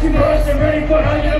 Keep your eyes ready for how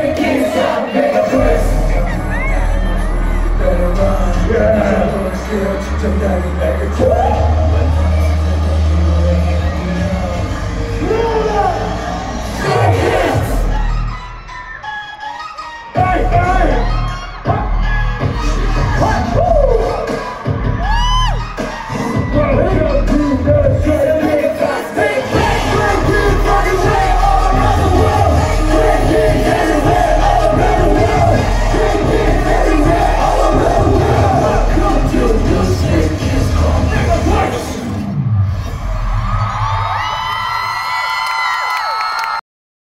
church tonight in Megatron. Hey, guys!